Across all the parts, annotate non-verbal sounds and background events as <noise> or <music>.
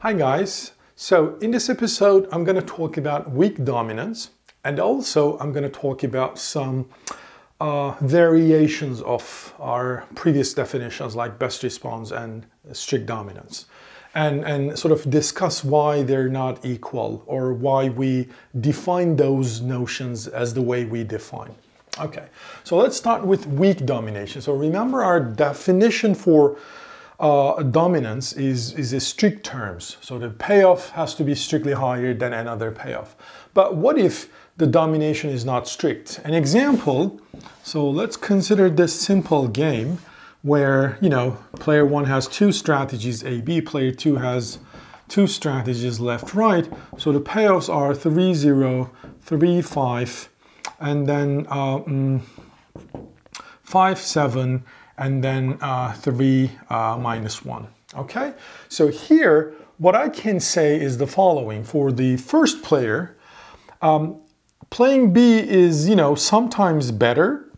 Hi guys. So in this episode, I'm going to talk about weak dominance and also I'm going to talk about some uh, variations of our previous definitions like best response and strict dominance and, and sort of discuss why they're not equal or why we define those notions as the way we define. Okay, so let's start with weak domination. So remember our definition for uh, dominance is, is a strict terms. So the payoff has to be strictly higher than another payoff. But what if the domination is not strict? An example, so let's consider this simple game where, you know, player one has two strategies A, B, player two has two strategies left, right. So the payoffs are 3, 0, 3, 5, and then uh, mm, 5, 7, and then uh, 3 uh, minus 1. Okay, so here what I can say is the following. For the first player, um, playing B is, you know, sometimes better,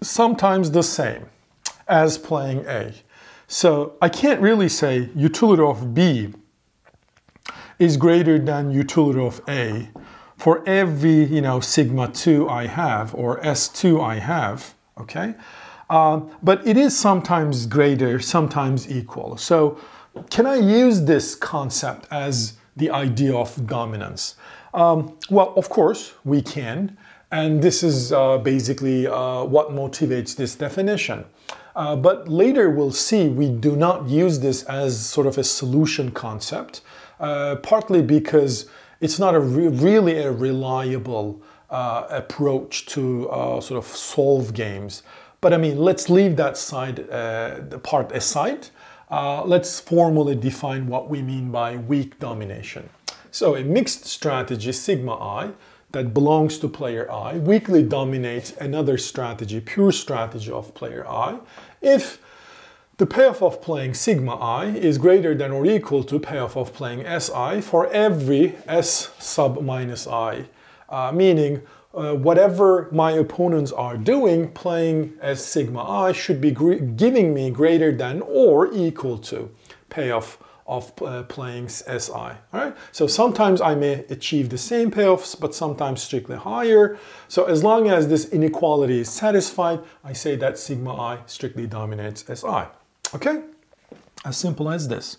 sometimes the same as playing A. So I can't really say utility of B is greater than utility of A for every, you know, sigma 2 I have or S2 I have, okay? Um, but it is sometimes greater, sometimes equal. So can I use this concept as the idea of dominance? Um, well, of course, we can. And this is uh, basically uh, what motivates this definition. Uh, but later we'll see we do not use this as sort of a solution concept, uh, partly because it's not a re really a reliable uh, approach to uh, sort of solve games. But I mean, let's leave that side, uh, the part aside. Uh, let's formally define what we mean by weak domination. So a mixed strategy, sigma i, that belongs to player i, weakly dominates another strategy, pure strategy of player i, if the payoff of playing sigma i is greater than or equal to payoff of playing si for every s sub minus i, uh, meaning uh, whatever my opponents are doing, playing as sigma i should be giving me greater than or equal to payoff of uh, playing SI. All right. So sometimes I may achieve the same payoffs, but sometimes strictly higher. So as long as this inequality is satisfied, I say that sigma i strictly dominates SI. Okay. As simple as this.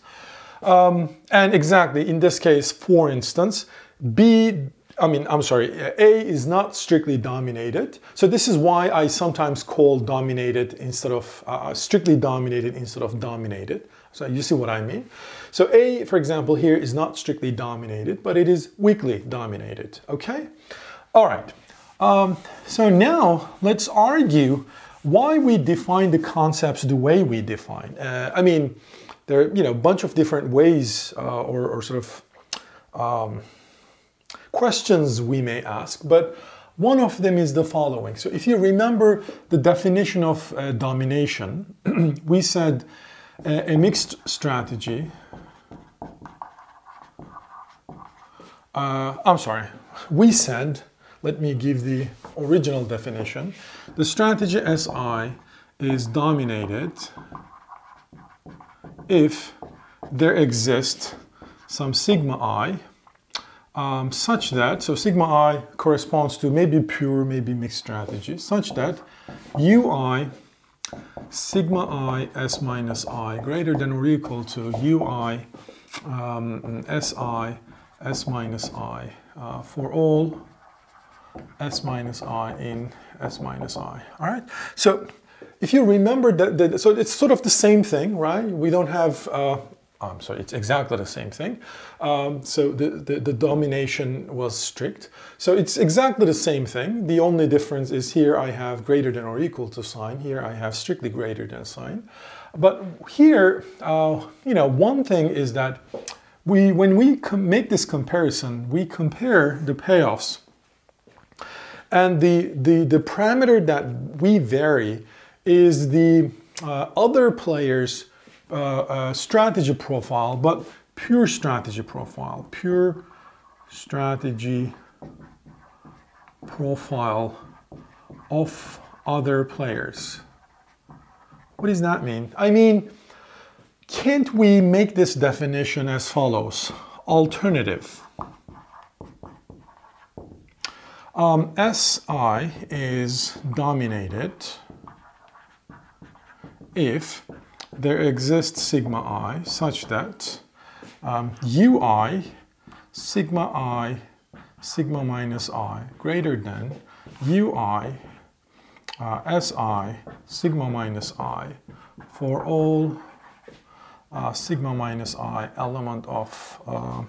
Um, and exactly in this case, for instance, B I mean, I'm sorry, A is not strictly dominated. So this is why I sometimes call dominated instead of, uh, strictly dominated instead of dominated. So you see what I mean? So A, for example, here is not strictly dominated, but it is weakly dominated, okay? All right, um, so now let's argue why we define the concepts the way we define. Uh, I mean, there are, you know, a bunch of different ways uh, or, or, sort of um, questions we may ask, but one of them is the following. So if you remember the definition of uh, domination, <clears throat> we said uh, a mixed strategy. Uh, I'm sorry, we said, let me give the original definition. The strategy SI is dominated if there exists some sigma i um, such that, so sigma i corresponds to maybe pure, maybe mixed strategy, such that ui sigma i s minus i greater than or equal to ui um, si s minus i uh, for all s minus i in s minus i. All right. So if you remember that, that so it's sort of the same thing, right? We don't have uh, I'm sorry, it's exactly the same thing. Um, so the, the, the, domination was strict. So it's exactly the same thing. The only difference is here I have greater than or equal to sign. Here I have strictly greater than sign. But here, uh, you know, one thing is that we, when we make this comparison, we compare the payoffs. And the, the, the parameter that we vary is the uh, other players' uh, strategy profile, but pure strategy profile, pure strategy profile of other players. What does that mean? I mean, can't we make this definition as follows? Alternative. Um, Si is dominated if there exists sigma i such that um, ui sigma i sigma minus i greater than ui uh, si sigma minus i for all uh, sigma minus i element of uh,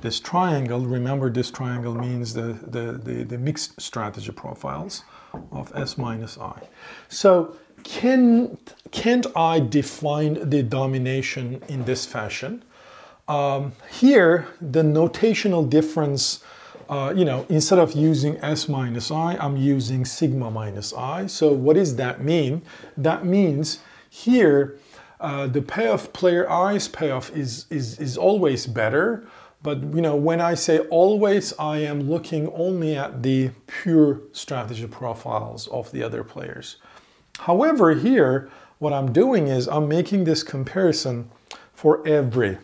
this triangle. Remember this triangle means the, the, the, the mixed strategy profiles of S minus I. So can, can't I define the domination in this fashion? Um, here, the notational difference, uh, you know, instead of using S minus I, I'm using sigma minus I. So what does that mean? That means here, uh, the payoff player I's payoff is, is, is always better. But you know, when I say always, I am looking only at the pure strategy profiles of the other players. However, here, what I'm doing is I'm making this comparison for every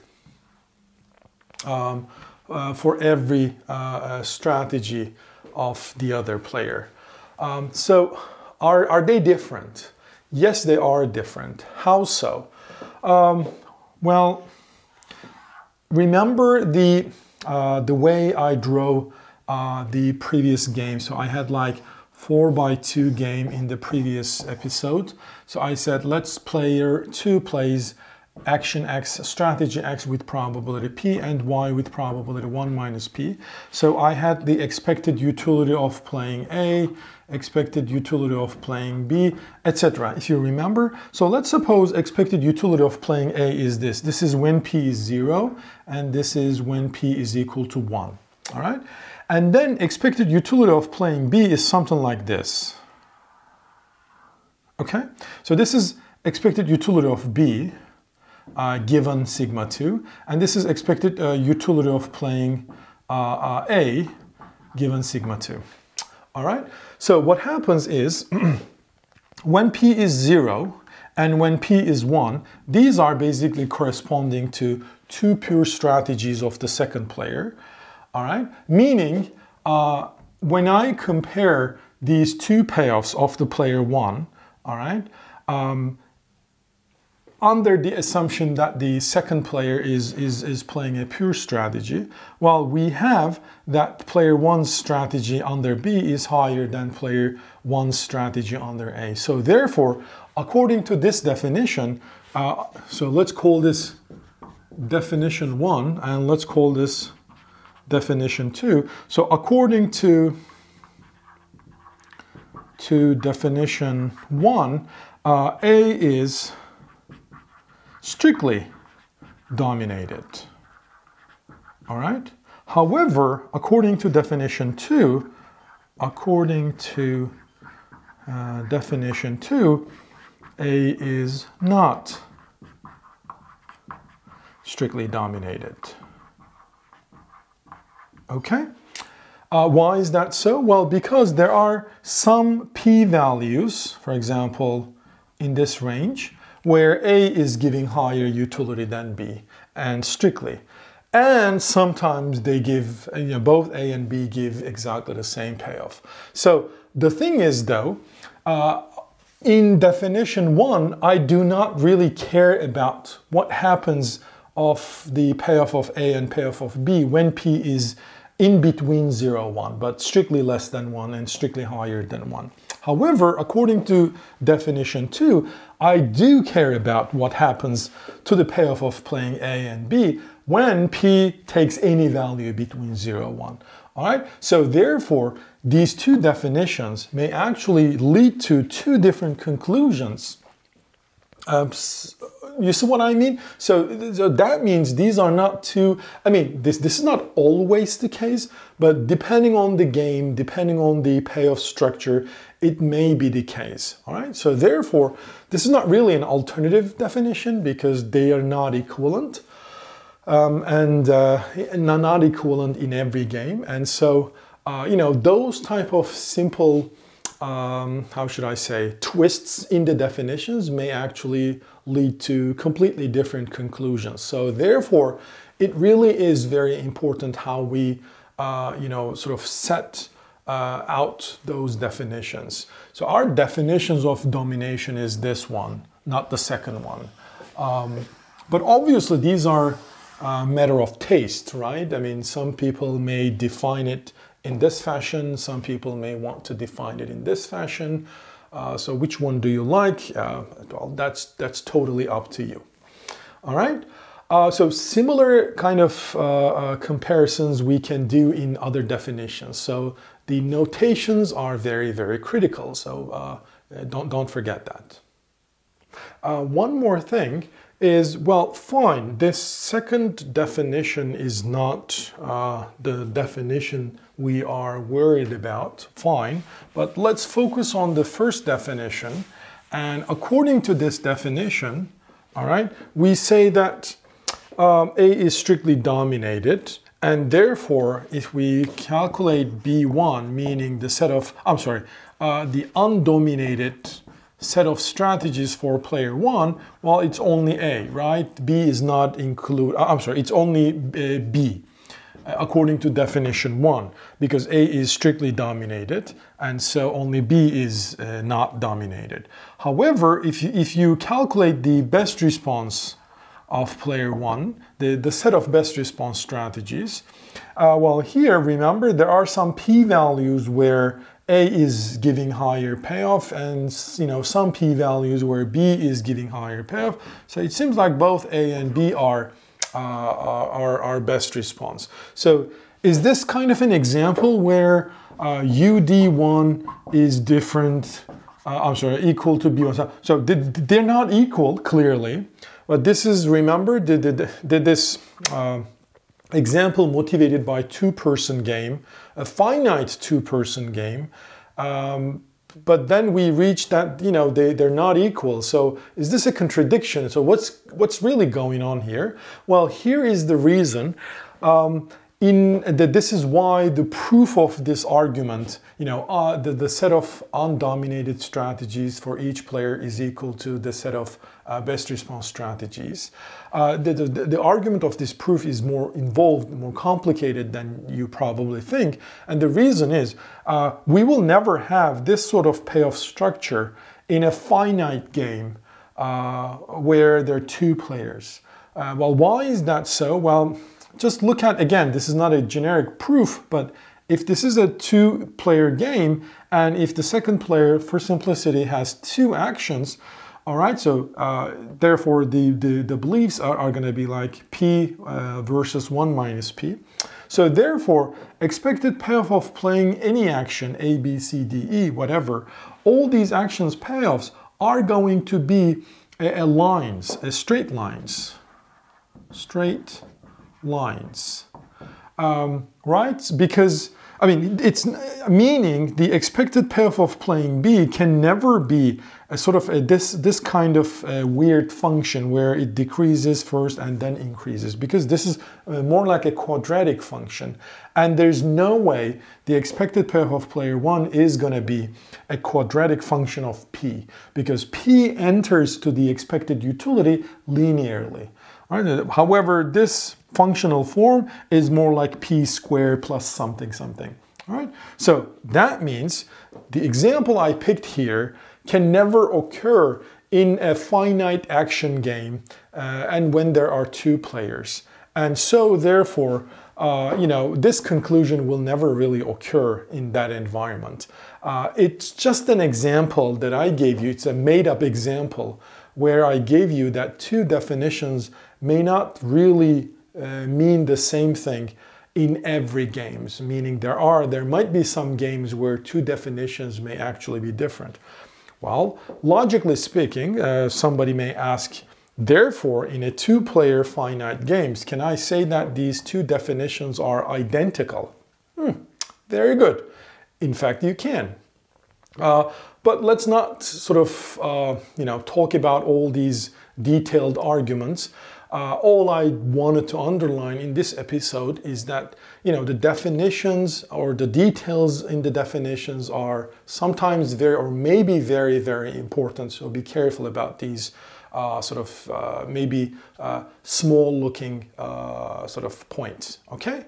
um, uh, for every uh, uh, strategy of the other player. Um, so, are, are they different? Yes, they are different. How so? Um, well, remember the, uh, the way I drew uh, the previous game. So I had like 4 by 2 game in the previous episode. So I said let's player 2 plays action x, strategy x with probability p and y with probability 1 minus p. So I had the expected utility of playing A, expected utility of playing B, etc. If you remember, so let's suppose expected utility of playing A is this. This is when P is zero, and this is when P is equal to one, all right? And then expected utility of playing B is something like this. Okay, so this is expected utility of B uh, given sigma 2, and this is expected uh, utility of playing uh, uh A given sigma 2. All right, so what happens is <clears throat> when P is 0 and when P is 1, these are basically corresponding to two pure strategies of the second player. All right, meaning uh, when I compare these two payoffs of the player 1, all right, um, under the assumption that the second player is, is, is playing a pure strategy, while we have that player one's strategy under B is higher than player one's strategy under A. So therefore, according to this definition, uh, so let's call this definition one, and let's call this definition two. So according to, to definition one, uh, A is strictly dominated. All right? However, according to definition 2, according to uh, definition 2, A is not strictly dominated. Okay? Uh, why is that so? Well, because there are some p-values, for example, in this range, where A is giving higher utility than B, and strictly. And sometimes they give, you know, both A and B give exactly the same payoff. So the thing is though, uh, in definition one, I do not really care about what happens of the payoff of A and payoff of B when P is in between 0, 1, but strictly less than 1 and strictly higher than 1. However, according to definition 2, I do care about what happens to the payoff of playing A and B when P takes any value between 0 and 1. All right, so therefore, these two definitions may actually lead to two different conclusions. Uh, you see what I mean? So, so that means these are not two, I mean, this, this is not always the case, but depending on the game, depending on the payoff structure, it may be the case. All right, so therefore, this is not really an alternative definition because they are not equivalent um, and uh, not equivalent in every game. And so, uh, you know, those type of simple um, how should I say, twists in the definitions may actually lead to completely different conclusions. So therefore, it really is very important how we, uh, you know, sort of set uh, out those definitions. So our definitions of domination is this one, not the second one. Um, but obviously these are a matter of taste, right? I mean, some people may define it in this fashion. Some people may want to define it in this fashion. Uh, so which one do you like? Uh, well, that's, that's totally up to you. All right. Uh, so similar kind of uh, uh, comparisons we can do in other definitions. So the notations are very, very critical. So uh, don't, don't forget that. one more thing is, well, fine, this second definition is not uh, the definition we are worried about, fine, but let's focus on the first definition. And according to this definition, all right, we say that um, A is strictly dominated, and therefore, if we calculate B1, meaning the set of, I'm sorry, uh, the undominated set of strategies for player one, well, it's only A, right? B is not include, uh, I'm sorry, it's only uh, B uh, according to definition one, because A is strictly dominated, and so only B is uh, not dominated. However, if you, if you calculate the best response of player one, the, the set of best response strategies, uh, well, here, remember, there are some p-values where a is giving higher payoff and you know some p-values where B is giving higher payoff. So it seems like both A and B are, uh, are our best response. So is this kind of an example where uh, UD1 is different, uh, I'm sorry, equal to B1? So they're not equal, clearly, but this is, remember, did, did, did this uh, example motivated by two-person game, a finite two-person game. Um, but then we reach that you know they, they're not equal. So is this a contradiction? So what's what's really going on here? Well here is the reason. Um, in that this is why the proof of this argument, you know, uh, the, the set of undominated strategies for each player is equal to the set of uh, best response strategies. Uh, the, the, the, argument of this proof is more involved, more complicated than you probably think. And the reason is uh, we will never have this sort of payoff structure in a finite game uh, where there are two players. Uh, well, why is that so? Well, just look at, again, this is not a generic proof, but if this is a two player game and if the second player, for simplicity, has two actions, all right, so uh, therefore the, the, the, beliefs are, are going to be like P uh, versus 1 minus P. So therefore, expected payoff of playing any action, A, B, C, D, E, whatever, all these actions payoffs are going to be a, a lines, a straight lines. Straight lines, um, right? Because I mean, it's meaning the expected payoff of playing B can never be a sort of a, this this kind of weird function where it decreases first and then increases because this is uh, more like a quadratic function, and there's no way the expected payoff of player one is going to be a quadratic function of P because P enters to the expected utility linearly. Right? However, this functional form is more like p squared plus something something. All right? So that means the example I picked here can never occur in a finite action game uh, and when there are two players. And so therefore, uh, you know, this conclusion will never really occur in that environment. Uh, it's just an example that I gave you. It's a made up example where I gave you that two definitions may not really uh, mean the same thing in every games meaning there are there might be some games where two definitions may actually be different. Well logically speaking uh, somebody may ask therefore in a two player finite games can i say that these two definitions are identical? Hmm, very good. In fact you can uh, but let's not sort of uh, you know talk about all these detailed arguments Uh, all I wanted to underline in this episode is that you know the definitions or the details in the definitions are sometimes very or maybe very very important. So be careful about these uh, sort of uh, maybe uh, small looking uh, sort of points. Okay.